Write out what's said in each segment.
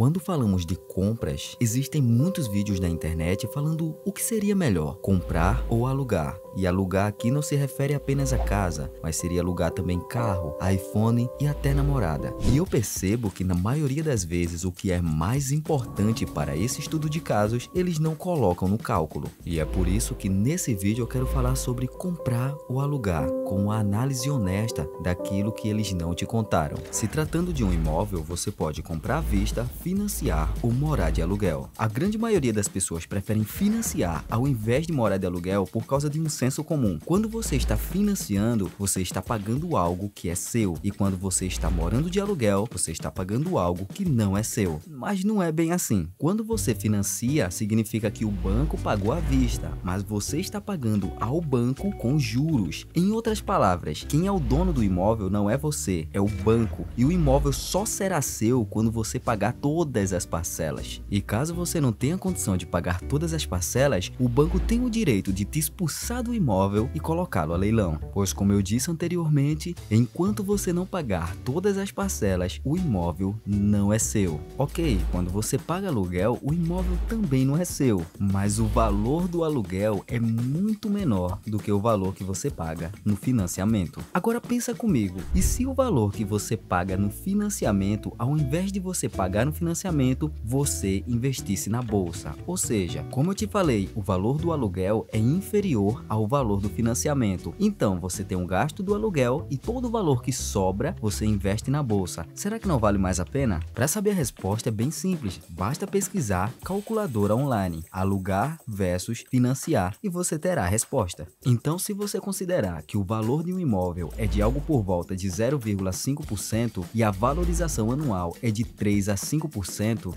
Quando falamos de compras, existem muitos vídeos na internet falando o que seria melhor, comprar ou alugar. E alugar aqui não se refere apenas a casa, mas seria alugar também carro, iPhone e até namorada. E eu percebo que na maioria das vezes o que é mais importante para esse estudo de casos, eles não colocam no cálculo. E é por isso que nesse vídeo eu quero falar sobre comprar ou alugar, com uma análise honesta daquilo que eles não te contaram. Se tratando de um imóvel, você pode comprar à vista, financiar ou morar de aluguel. A grande maioria das pessoas preferem financiar ao invés de morar de aluguel por causa de um senso comum. Quando você está financiando, você está pagando algo que é seu, e quando você está morando de aluguel, você está pagando algo que não é seu. Mas não é bem assim. Quando você financia, significa que o banco pagou à vista, mas você está pagando ao banco com juros. Em outras palavras, quem é o dono do imóvel não é você, é o banco, e o imóvel só será seu quando você pagar todas as parcelas. E caso você não tenha condição de pagar todas as parcelas, o banco tem o direito de te expulsar do imóvel e colocá-lo a leilão, pois como eu disse anteriormente, enquanto você não pagar todas as parcelas, o imóvel não é seu. Ok, quando você paga aluguel, o imóvel também não é seu, mas o valor do aluguel é muito menor do que o valor que você paga no financiamento. Agora pensa comigo, e se o valor que você paga no financiamento, ao invés de você pagar no financiamento, você investisse na bolsa? Ou seja, como eu te falei, o valor do aluguel é inferior ao valor do financiamento. Então você tem um gasto do aluguel e todo o valor que sobra você investe na bolsa. Será que não vale mais a pena? Para saber a resposta é bem simples, basta pesquisar calculadora online, alugar versus financiar e você terá a resposta. Então se você considerar que o valor de um imóvel é de algo por volta de 0,5% e a valorização anual é de 3 a 5%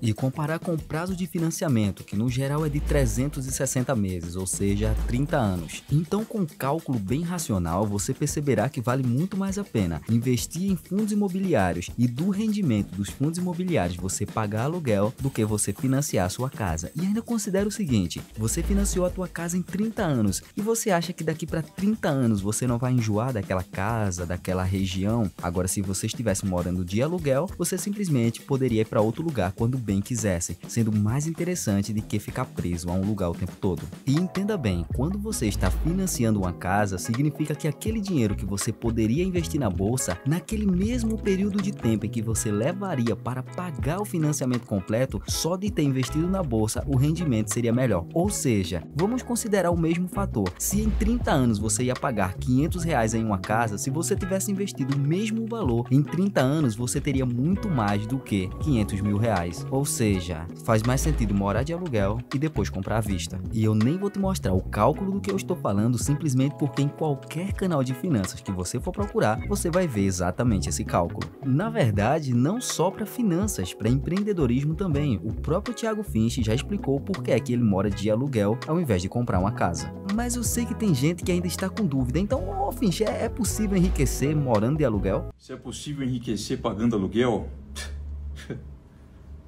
e comparar com o prazo de financiamento, que no geral é de 360 meses, ou seja, 30 anos, então, com um cálculo bem racional, você perceberá que vale muito mais a pena investir em fundos imobiliários e do rendimento dos fundos imobiliários você pagar aluguel do que você financiar a sua casa. E ainda considera o seguinte: você financiou a tua casa em 30 anos e você acha que daqui para 30 anos você não vai enjoar daquela casa, daquela região? Agora, se você estivesse morando de aluguel, você simplesmente poderia ir para outro lugar quando bem quisesse, sendo mais interessante do que ficar preso a um lugar o tempo todo. E entenda bem, quando você está financiando uma casa significa que aquele dinheiro que você poderia investir na bolsa, naquele mesmo período de tempo em que você levaria para pagar o financiamento completo, só de ter investido na bolsa, o rendimento seria melhor. Ou seja, vamos considerar o mesmo fator. Se em 30 anos você ia pagar 500 reais em uma casa, se você tivesse investido o mesmo valor em 30 anos, você teria muito mais do que 500 mil reais. Ou seja, faz mais sentido morar de aluguel e depois comprar à vista. E eu nem vou te mostrar o cálculo do que eu estou falando simplesmente porque em qualquer canal de finanças que você for procurar, você vai ver exatamente esse cálculo. Na verdade, não só para finanças, para empreendedorismo também. O próprio Thiago Finch já explicou por que é que ele mora de aluguel ao invés de comprar uma casa. Mas eu sei que tem gente que ainda está com dúvida. Então, ô Finch, é, é possível enriquecer morando de aluguel? Se é possível enriquecer pagando aluguel?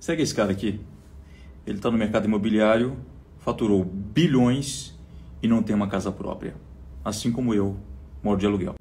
Segue esse cara aqui. Ele está no mercado imobiliário, faturou bilhões e não tem uma casa própria. Assim como eu, moro de aluguel.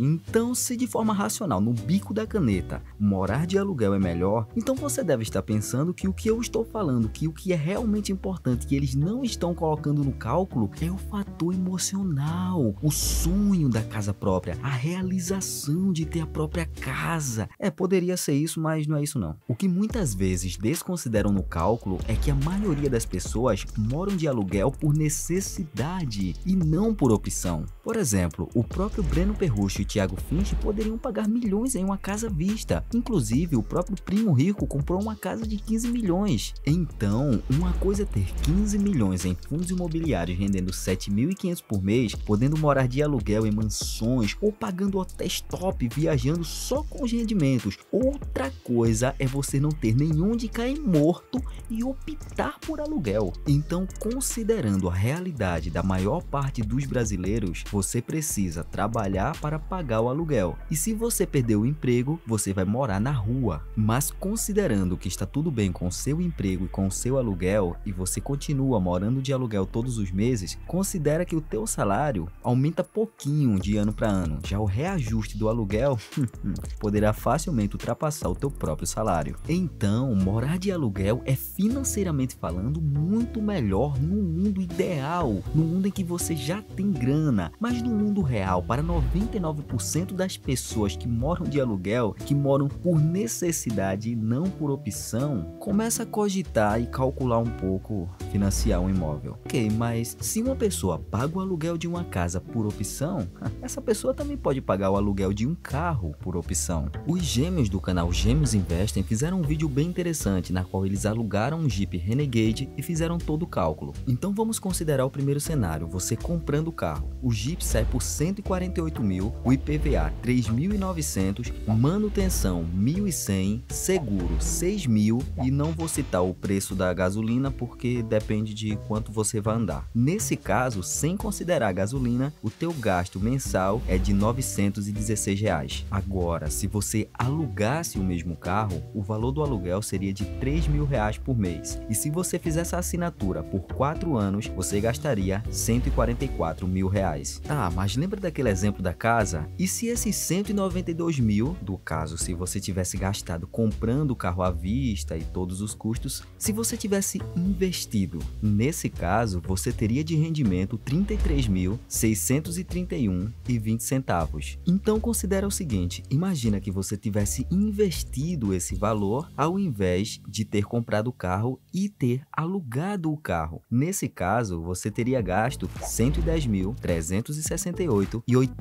Então, se de forma racional, no bico da caneta, morar de aluguel é melhor, então você deve estar pensando que o que eu estou falando, que o que é realmente importante, que eles não estão colocando no cálculo, é o fator emocional, o sonho da casa própria, a realização de ter a própria casa. É, poderia ser isso, mas não é isso não. O que muitas vezes desconsideram no cálculo é que a maioria das pessoas moram de aluguel por necessidade e não por opção. Por exemplo, o próprio Breno Perrucho e Thiago Finch poderiam pagar milhões em uma casa vista. Inclusive, o próprio primo rico comprou uma casa de 15 milhões. Então, uma coisa é ter 15 milhões em fundos imobiliários rendendo 7.500 por mês, podendo morar de aluguel em mansões ou pagando hotéis top viajando só com os rendimentos. Outra coisa é você não ter nenhum de cair morto e optar por aluguel. Então, considerando a realidade da maior parte dos brasileiros, você precisa trabalhar trabalhar para pagar o aluguel. E se você perder o emprego, você vai morar na rua. Mas considerando que está tudo bem com o seu emprego e com o seu aluguel e você continua morando de aluguel todos os meses, considera que o teu salário aumenta pouquinho de ano para ano. Já o reajuste do aluguel poderá facilmente ultrapassar o teu próprio salário. Então, morar de aluguel é financeiramente falando muito melhor no mundo ideal, no mundo em que você já tem grana, mas no mundo real, para 99% das pessoas que moram de aluguel, que moram por necessidade e não por opção, começa a cogitar e calcular um pouco financiar um imóvel. Ok, mas se uma pessoa paga o aluguel de uma casa por opção, essa pessoa também pode pagar o aluguel de um carro por opção. Os gêmeos do canal Gêmeos Investem fizeram um vídeo bem interessante na qual eles alugaram um Jeep Renegade e fizeram todo o cálculo. Então vamos considerar o primeiro cenário, você comprando o carro. O Jeep sai por 148 mil, o IPVA 3.900, manutenção 1.100, seguro 6 mil e não vou citar o preço da gasolina porque depende de quanto você vai andar. Nesse caso, sem considerar a gasolina, o teu gasto mensal é de 916 reais. Agora, se você alugasse o mesmo carro, o valor do aluguel seria de 3 mil reais por mês. E se você fizesse a assinatura por 4 anos, você gastaria 144 mil reais. Tá, mas lembra daquele exemplo da casa? E se esses 192 mil, do caso se você tivesse gastado comprando o carro à vista e todos os custos, se você tivesse investido, nesse caso você teria de rendimento 33.631,20 centavos. Então considera o seguinte, imagina que você tivesse investido esse valor ao invés de ter comprado o carro e ter alugado o carro. Nesse caso, você teria gasto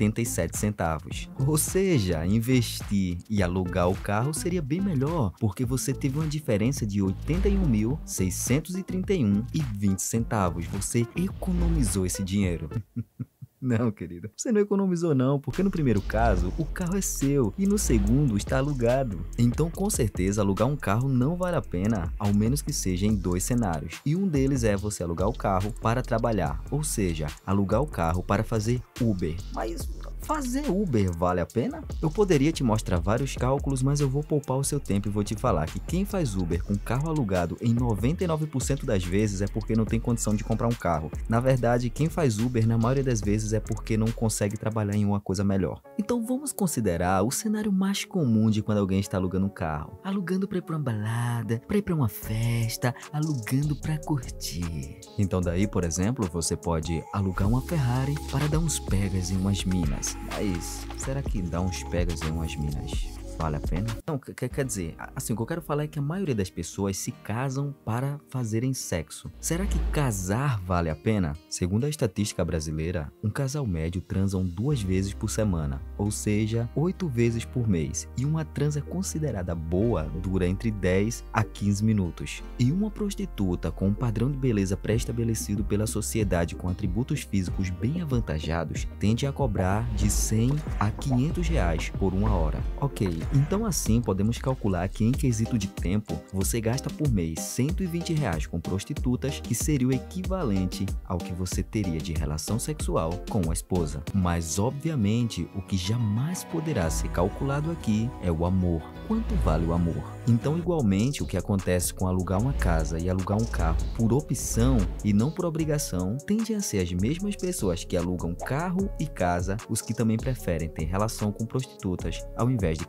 110.368,87 centavos. Ou seja, investir e alugar o carro seria bem melhor, porque você teve uma diferença de 81.631,20 centavos. Você economizou esse dinheiro. Não, querida. Você não economizou não, porque no primeiro caso, o carro é seu e no segundo está alugado. Então, com certeza, alugar um carro não vale a pena, ao menos que seja em dois cenários. E um deles é você alugar o carro para trabalhar, ou seja, alugar o carro para fazer Uber. Mas Fazer Uber vale a pena? Eu poderia te mostrar vários cálculos, mas eu vou poupar o seu tempo e vou te falar que quem faz Uber com carro alugado em 99% das vezes é porque não tem condição de comprar um carro. Na verdade, quem faz Uber na maioria das vezes é porque não consegue trabalhar em uma coisa melhor. Então vamos considerar o cenário mais comum de quando alguém está alugando um carro. Alugando para ir para uma balada, para ir para uma festa, alugando para curtir. Então daí, por exemplo, você pode alugar uma Ferrari para dar uns pegas em umas minas. Mas será que dá uns pegas em umas minas? Vale a pena? Não, quer dizer, assim, o que eu quero falar é que a maioria das pessoas se casam para fazerem sexo. Será que casar vale a pena? Segundo a estatística brasileira, um casal médio transam duas vezes por semana, ou seja, oito vezes por mês. E uma transa considerada boa dura entre 10 a 15 minutos. E uma prostituta com um padrão de beleza pré-estabelecido pela sociedade com atributos físicos bem avantajados tende a cobrar de 100 a 500 reais por uma hora. Ok, então assim podemos calcular que em quesito de tempo você gasta por mês 120 reais com prostitutas, que seria o equivalente ao que você teria de relação sexual com a esposa. Mas obviamente o que jamais poderá ser calculado aqui é o amor. Quanto vale o amor? Então, igualmente, o que acontece com alugar uma casa e alugar um carro por opção e não por obrigação tendem a ser as mesmas pessoas que alugam carro e casa os que também preferem ter relação com prostitutas ao invés de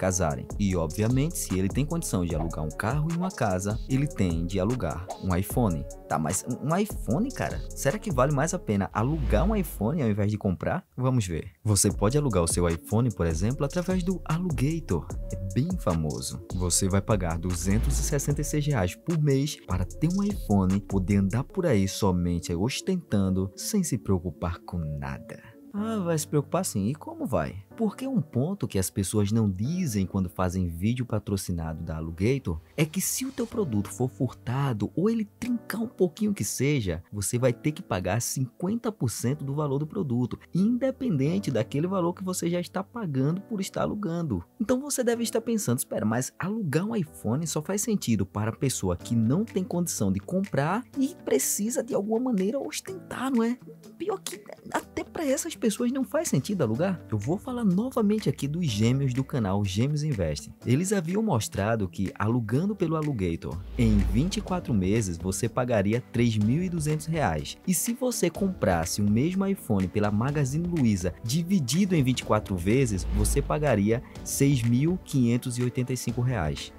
E, obviamente, se ele tem condição de alugar um carro e uma casa, ele tem de alugar um iPhone. Tá, mas um iPhone, cara? Será que vale mais a pena alugar um iPhone ao invés de comprar? Vamos ver. Você pode alugar o seu iPhone, por exemplo, através do Alugator. É bem famoso. Você vai pagar 266 reais por mês para ter um iPhone, poder andar por aí somente ostentando, sem se preocupar com nada. Ah, vai se preocupar sim. E como vai? Porque um ponto que as pessoas não dizem quando fazem vídeo patrocinado da Alugator é que se o teu produto for furtado ou ele trincar um pouquinho que seja, você vai ter que pagar 50% do valor do produto, independente daquele valor que você já está pagando por estar alugando. Então você deve estar pensando, espera, mas alugar um iPhone só faz sentido para a pessoa que não tem condição de comprar e precisa de alguma maneira ostentar, não é? Pior que até para essas pessoas não faz sentido alugar. Eu vou falar novamente aqui dos gêmeos do canal Gêmeos Invest. Eles haviam mostrado que alugando pelo Alugator, em 24 meses você pagaria R$ 3.200 e se você comprasse o mesmo iPhone pela Magazine Luiza dividido em 24 vezes, você pagaria R$ 6.585.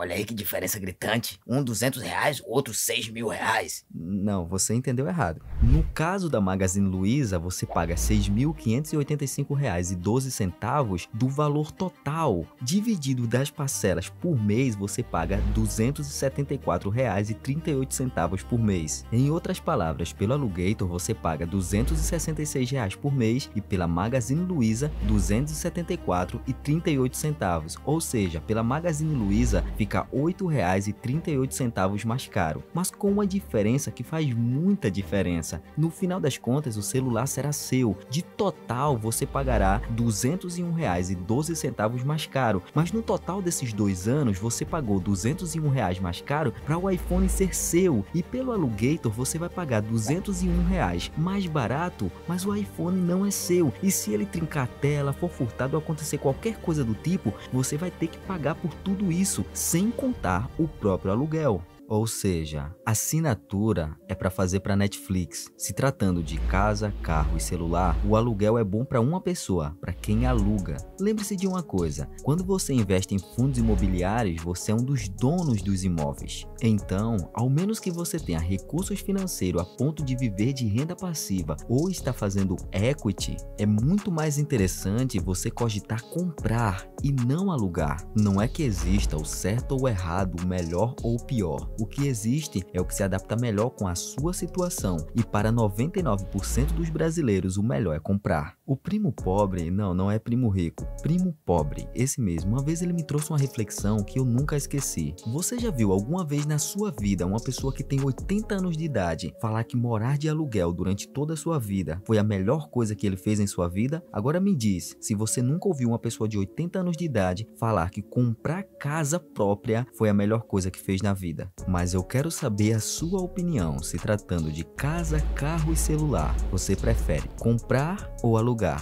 Olha aí que diferença gritante. Um 200 reais, outro 6 mil reais. Não, você entendeu errado. No caso da Magazine Luiza, você paga R$ 6.585,12 do valor total. Dividido das parcelas por mês, você paga R$ 274,38 por mês. Em outras palavras, pelo Alugator você paga 266 reais por mês e pela Magazine Luiza R$ 274,38. Ou seja, pela Magazine Luiza fica fica R$ 8,38 mais caro, mas com uma diferença que faz muita diferença. No final das contas, o celular será seu. De total, você pagará R$ 201,12 mais caro, mas no total desses dois anos, você pagou 201 reais mais caro para o iPhone ser seu e pelo Alugator você vai pagar 201 reais mais barato, mas o iPhone não é seu. E se ele trincar a tela, for furtado ou acontecer qualquer coisa do tipo, você vai ter que pagar por tudo isso sem sem contar o próprio aluguel. Ou seja, assinatura é para fazer para Netflix. Se tratando de casa, carro e celular, o aluguel é bom para uma pessoa, para quem aluga. Lembre-se de uma coisa: quando você investe em fundos imobiliários, você é um dos donos dos imóveis. Então, ao menos que você tenha recursos financeiros a ponto de viver de renda passiva ou está fazendo equity, é muito mais interessante você cogitar comprar e não alugar. Não é que exista o certo ou errado, o melhor ou pior. O que existe é o que se adapta melhor com a sua situação, e para 99% dos brasileiros o melhor é comprar. O primo pobre, não, não é primo rico, primo pobre, esse mesmo. Uma vez ele me trouxe uma reflexão que eu nunca esqueci. Você já viu alguma vez na sua vida uma pessoa que tem 80 anos de idade falar que morar de aluguel durante toda a sua vida foi a melhor coisa que ele fez em sua vida? Agora me diz, se você nunca ouviu uma pessoa de 80 anos de idade falar que comprar casa própria foi a melhor coisa que fez na vida mas eu quero saber a sua opinião se tratando de casa, carro e celular. Você prefere comprar ou alugar? lugar.